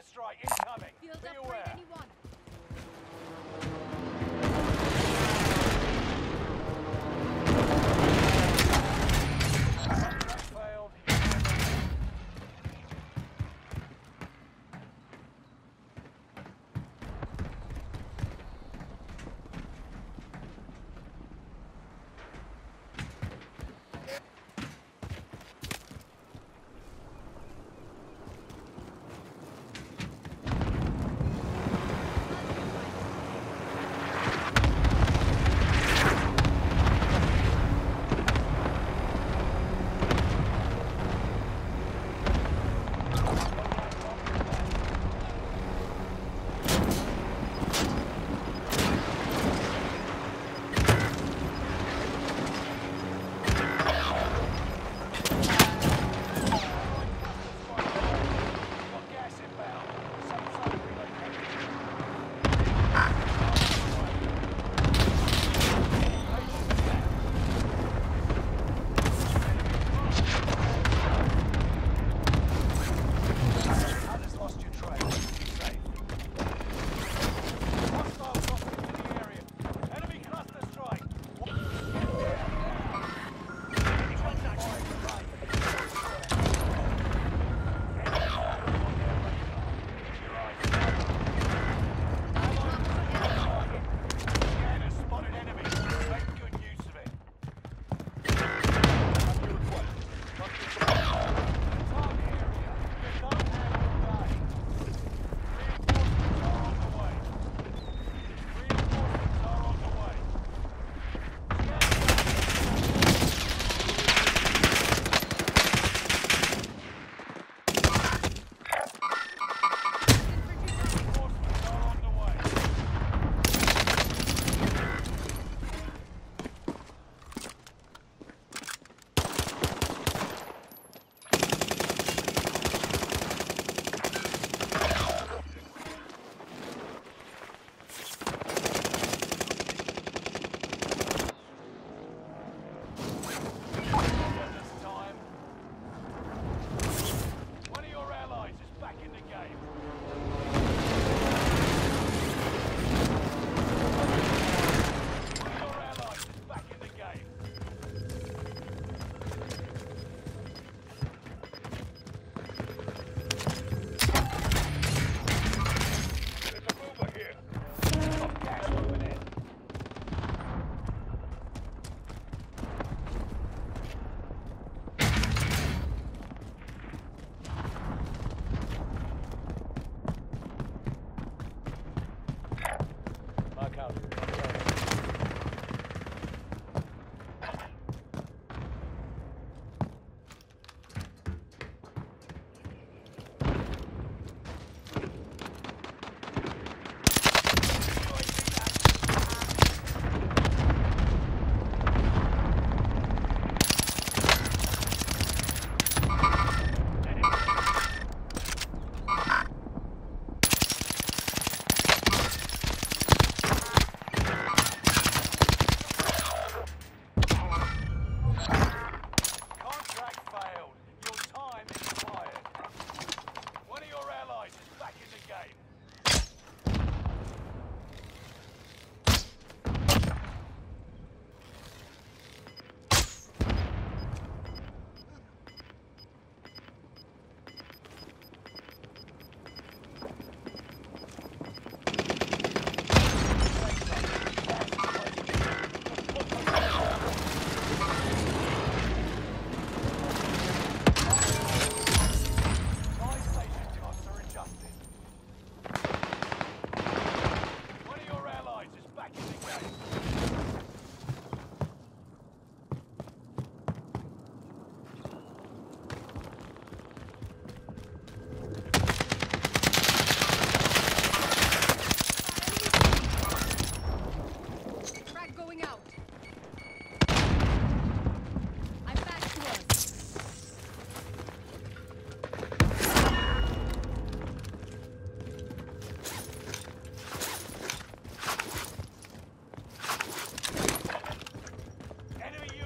airstrike incoming. Field Be aware.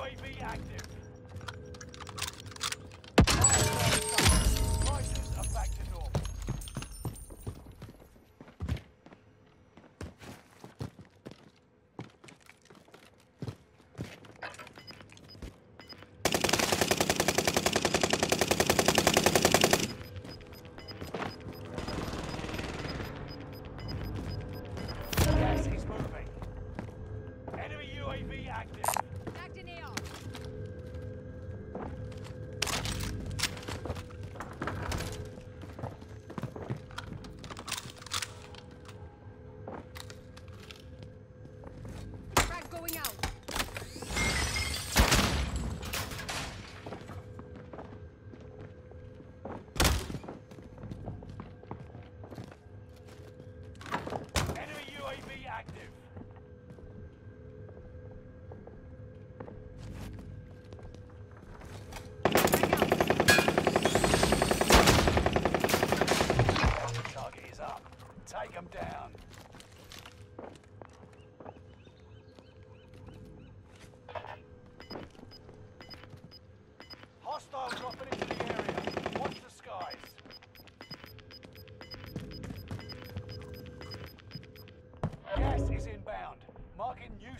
UAV active.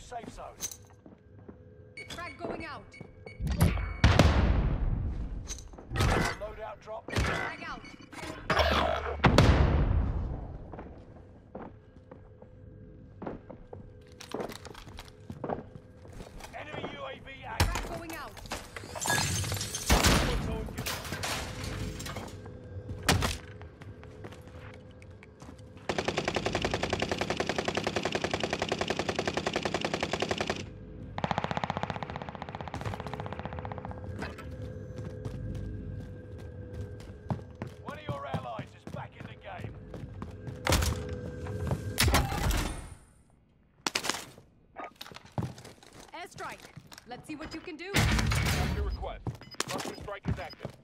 safe zone. Frag going out. Loadout drop. Frag out. Let's see what you can do. Your request. Strike is active.